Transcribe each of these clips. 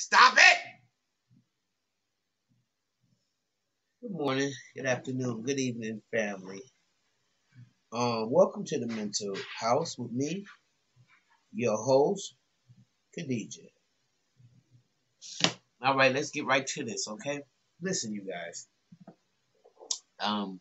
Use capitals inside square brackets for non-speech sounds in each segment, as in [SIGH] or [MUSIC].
Stop it! Good morning, good afternoon, good evening, family. Uh, welcome to the Mental House with me, your host, Khadijah. All right, let's get right to this, okay? Listen, you guys. Um,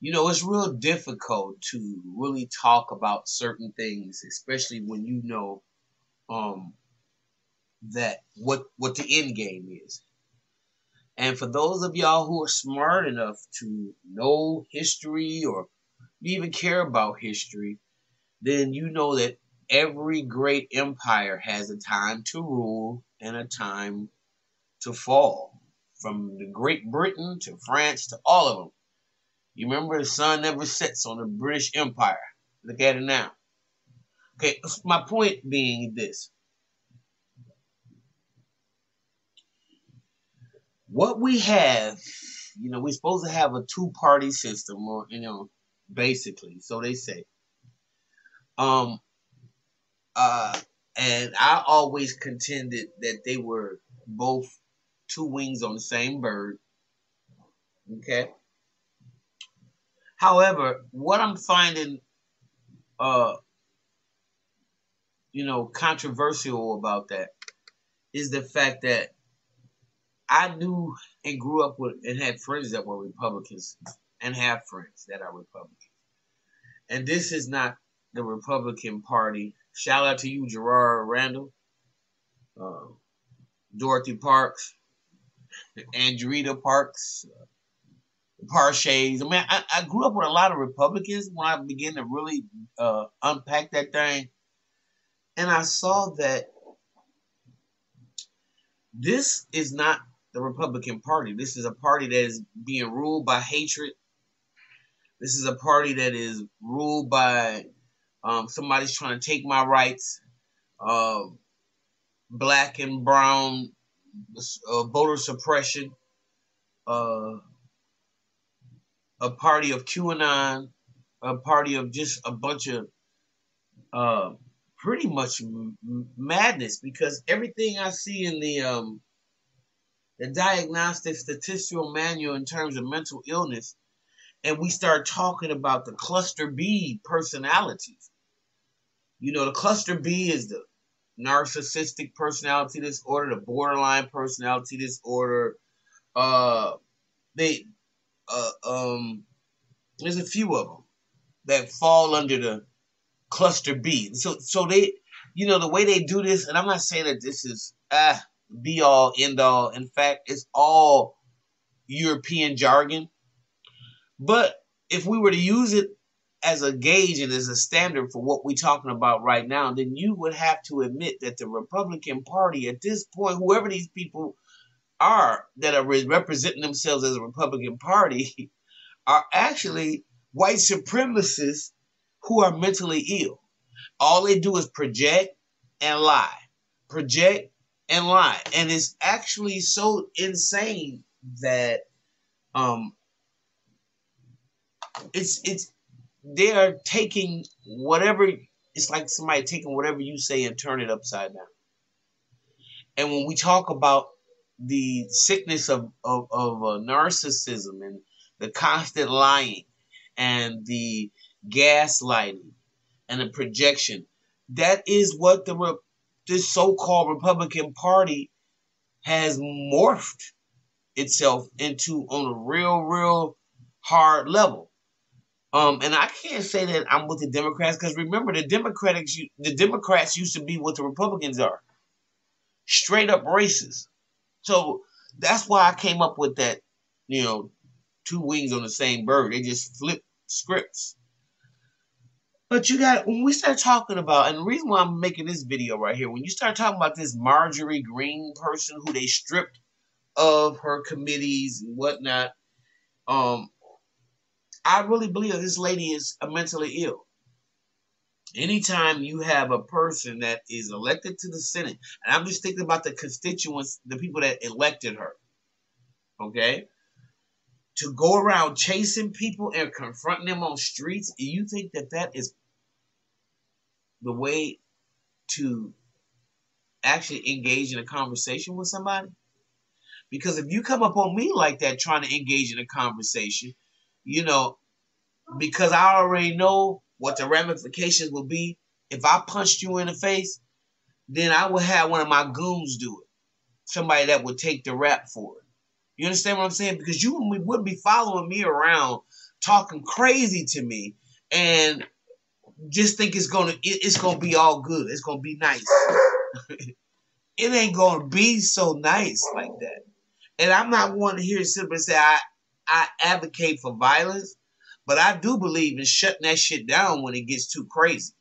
you know, it's real difficult to really talk about certain things, especially when you know um that what what the end game is. And for those of y'all who are smart enough to know history or even care about history, then you know that every great empire has a time to rule and a time to fall. From the Great Britain to France to all of them. You remember the sun never sets on the British Empire. Look at it now. Okay, my point being this. What we have, you know, we're supposed to have a two party system, or, you know, basically. So they say. Um, uh, and I always contended that they were both two wings on the same bird. Okay. However, what I'm finding, uh, you know, controversial about that is the fact that I knew and grew up with and had friends that were Republicans and have friends that are Republicans. And this is not the Republican Party. Shout out to you, Gerard Randall, uh, Dorothy Parks, Andretta Parks, uh, Parshays. I mean, I, I, grew up with a lot of Republicans when I began to really uh, unpack that thing. And I saw that this is not the Republican Party. This is a party that is being ruled by hatred. This is a party that is ruled by um, somebody's trying to take my rights. Uh, black and brown uh, voter suppression. Uh, a party of QAnon, a party of just a bunch of uh, pretty much madness because everything I see in the um, the diagnostic statistical manual in terms of mental illness, and we start talking about the cluster B personalities. You know, the cluster B is the narcissistic personality disorder, the borderline personality disorder. Uh, they, uh, um, there's a few of them that fall under the cluster B. So, so they, you know, the way they do this, and I'm not saying that this is ah be all end all. In fact, it's all European jargon. But if we were to use it as a gauge and as a standard for what we're talking about right now, then you would have to admit that the Republican Party at this point, whoever these people are that are representing themselves as a Republican Party, [LAUGHS] are actually white supremacists who are mentally ill. All they do is project and lie, project and lie. And it's actually so insane that um it's it's they are taking whatever it's like somebody taking whatever you say and turn it upside down. And when we talk about the sickness of, of, of uh, narcissism and the constant lying and the gaslighting and the projection, that is what the this so-called Republican Party has morphed itself into on a real, real hard level. Um, and I can't say that I'm with the Democrats because remember the Democrats, the Democrats used to be what the Republicans are, straight up racist. So that's why I came up with that, you know, two wings on the same bird. They just flip scripts. But you got when we start talking about, and the reason why I'm making this video right here, when you start talking about this Marjorie Greene person who they stripped of her committees and whatnot, um, I really believe that this lady is mentally ill. Anytime you have a person that is elected to the Senate, and I'm just thinking about the constituents, the people that elected her, okay? To go around chasing people and confronting them on streets, you think that that is the way to actually engage in a conversation with somebody? Because if you come up on me like that trying to engage in a conversation, you know, because I already know what the ramifications will be if I punched you in the face, then I would have one of my goons do it. Somebody that would take the rap for it. You understand what I'm saying? Because you would be following me around talking crazy to me and just think it's gonna it's gonna be all good. It's gonna be nice. [LAUGHS] it ain't gonna be so nice like that. And I'm not one to hear simply say I I advocate for violence, but I do believe in shutting that shit down when it gets too crazy.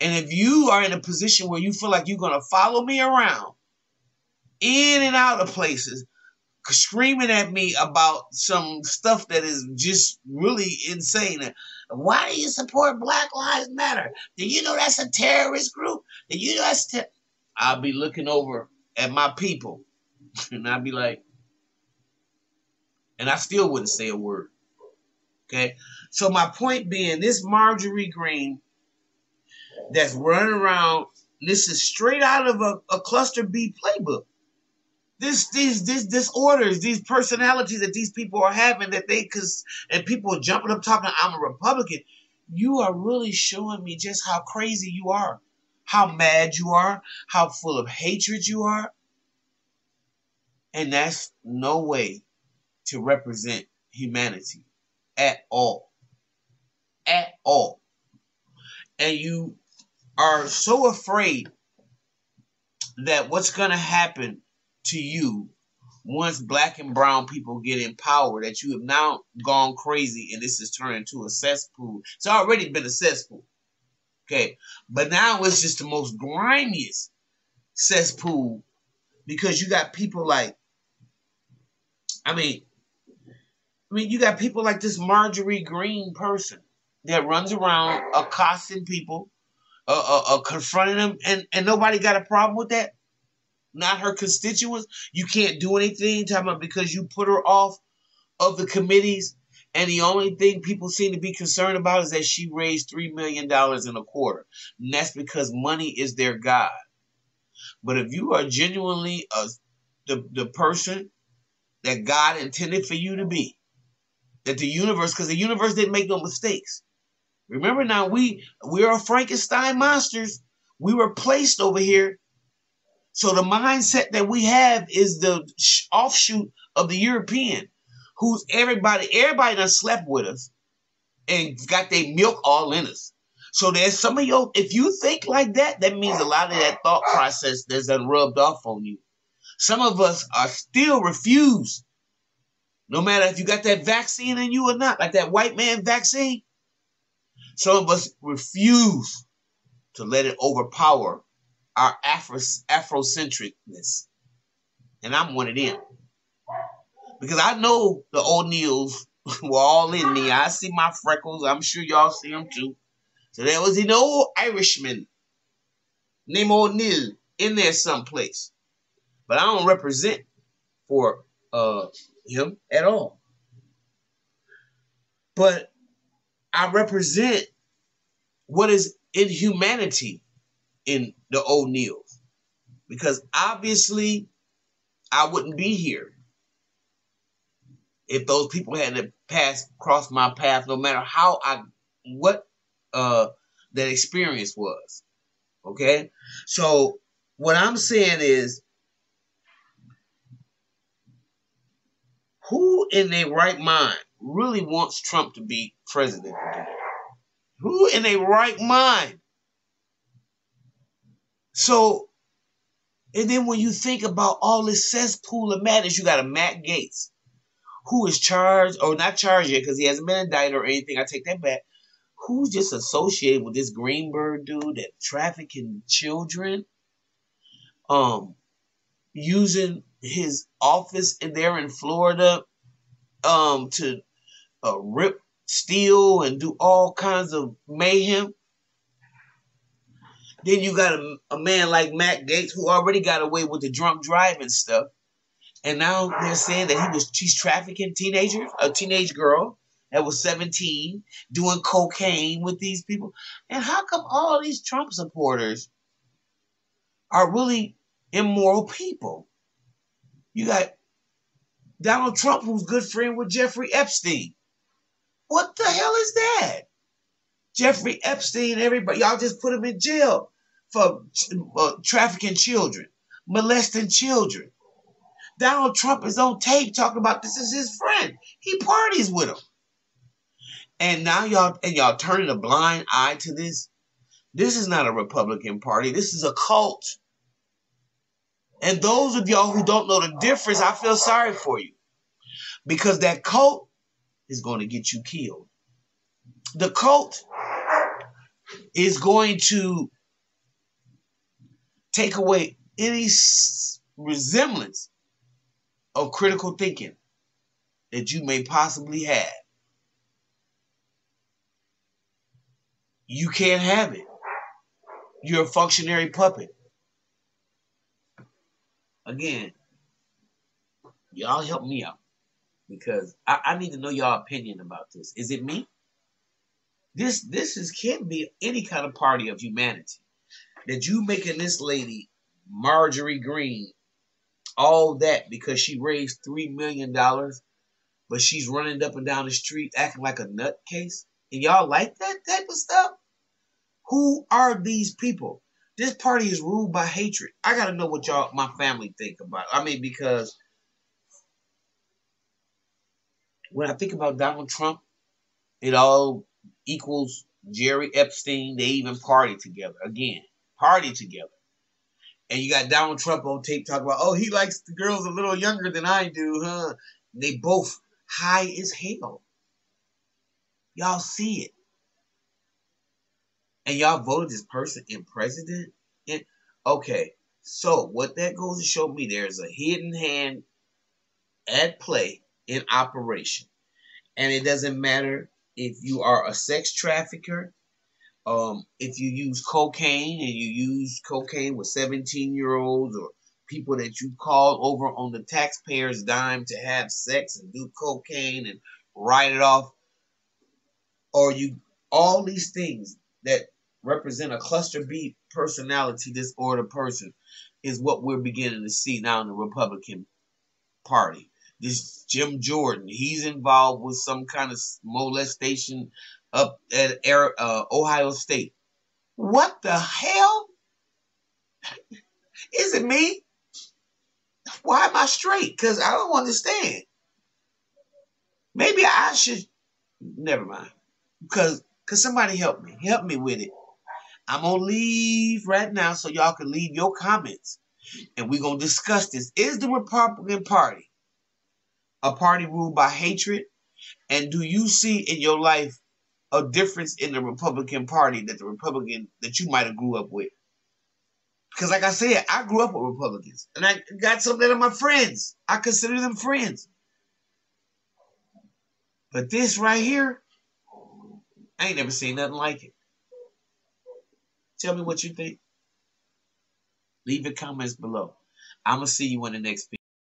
And if you are in a position where you feel like you're gonna follow me around in and out of places, screaming at me about some stuff that is just really insane. Why do you support Black Lives Matter? Do you know that's a terrorist group? Do you know that's ter-? I'll be looking over at my people [LAUGHS] and I'll be like, and I still wouldn't say a word. Okay. So my point being, this Marjorie Greene that's running around, this is straight out of a, a cluster B playbook. This, these, these disorders, these personalities that these people are having that they, cause, and people are jumping up talking, I'm a Republican. You are really showing me just how crazy you are, how mad you are, how full of hatred you are. And that's no way to represent humanity at all. At all. And you are so afraid that what's going to happen to you once black and brown people get in power that you have now gone crazy and this has turned into a cesspool. It's already been a cesspool. Okay. But now it's just the most grimiest cesspool because you got people like, I mean, I mean, you got people like this Marjorie Greene person that runs around accosting people, uh, uh, uh, confronting them, and, and nobody got a problem with that. Not her constituents. You can't do anything, talking about because you put her off of the committees, and the only thing people seem to be concerned about is that she raised three million dollars in a quarter, and that's because money is their god. But if you are genuinely a, the the person that God intended for you to be, that the universe, because the universe didn't make no mistakes. Remember now, we we are Frankenstein monsters. We were placed over here. So the mindset that we have is the offshoot of the European, who's everybody, everybody done slept with us and got their milk all in us. So there's some of your, if you think like that, that means a lot of that thought process that's done rubbed off on you. Some of us are still refused no matter if you got that vaccine in you or not, like that white man vaccine, some of us refuse to let it overpower our Afro Afrocentricness. And I'm one of them. Because I know the O'Neills [LAUGHS] were all in me. I see my freckles. I'm sure y'all see them too. So there was an old Irishman named O'Neill in there someplace. But I don't represent for uh him at all. But I represent what is in humanity in the O'Neills. Because obviously I wouldn't be here if those people hadn't passed crossed my path, no matter how I what uh that experience was. Okay? So what I'm saying is who in their right mind really wants Trump to be president? Who in their right mind? So, and then when you think about all this cesspool of madness, you got a Matt Gaetz who is charged, or not charged yet because he hasn't been indicted or anything. I take that back. Who's just associated with this Greenberg dude that trafficking children? Um, using his office in there in Florida um to uh, rip steel and do all kinds of mayhem. Then you got a, a man like Matt Gaetz who already got away with the drunk driving stuff. And now they're saying that he was he's trafficking teenagers, a teenage girl that was 17, doing cocaine with these people. And how come all these Trump supporters are really immoral people. You got Donald Trump, who's good friend with Jeffrey Epstein. What the hell is that? Jeffrey Epstein, everybody, y'all just put him in jail for uh, trafficking children, molesting children. Donald Trump is on tape talking about this is his friend. He parties with him. And now y'all and y'all turning a blind eye to this. This is not a Republican Party. This is a cult. And those of y'all who don't know the difference, I feel sorry for you. Because that cult is going to get you killed. The cult is going to take away any resemblance of critical thinking that you may possibly have. You can't have it. You're a functionary puppet. Again, y'all help me out because I, I need to know y'all opinion about this. Is it me? This this is can't be any kind of party of humanity that you making this lady Marjorie Greene all that because she raised three million dollars, but she's running up and down the street acting like a nutcase, and y'all like that type of stuff. Who are these people? This party is ruled by hatred. I gotta know what y'all, my family, think about. I mean, because when I think about Donald Trump, it all equals Jerry Epstein. They even party together again, party together. And you got Donald Trump on tape talking about, oh, he likes the girls a little younger than I do, huh? They both high as hell. Y'all see it and y'all voted this person in president? And okay, so what that goes to show me there's a hidden hand at play in operation. And it doesn't matter if you are a sex trafficker, um, if you use cocaine and you use cocaine with 17 year olds or people that you call over on the taxpayer's dime to have sex and do cocaine and write it off, or you all these things that represent a cluster B personality disorder person is what we're beginning to see now in the Republican Party. This Jim Jordan, he's involved with some kind of molestation up at uh, Ohio State. What the hell? [LAUGHS] Is it me? Why am I straight? Because I don't understand. Maybe I should. Never mind. Because because somebody help me. Help me with it. I'm gonna leave right now so y'all can leave your comments. And we're gonna discuss this. Is the Republican Party a party ruled by hatred? And do you see in your life a difference in the Republican Party that the Republican that you might have grew up with? Because like I said, I grew up with Republicans. And I got some that are my friends. I consider them friends. But this right here, I ain't never seen nothing like it. Tell me what you think. Leave your comments below. I'm going to see you in the next video.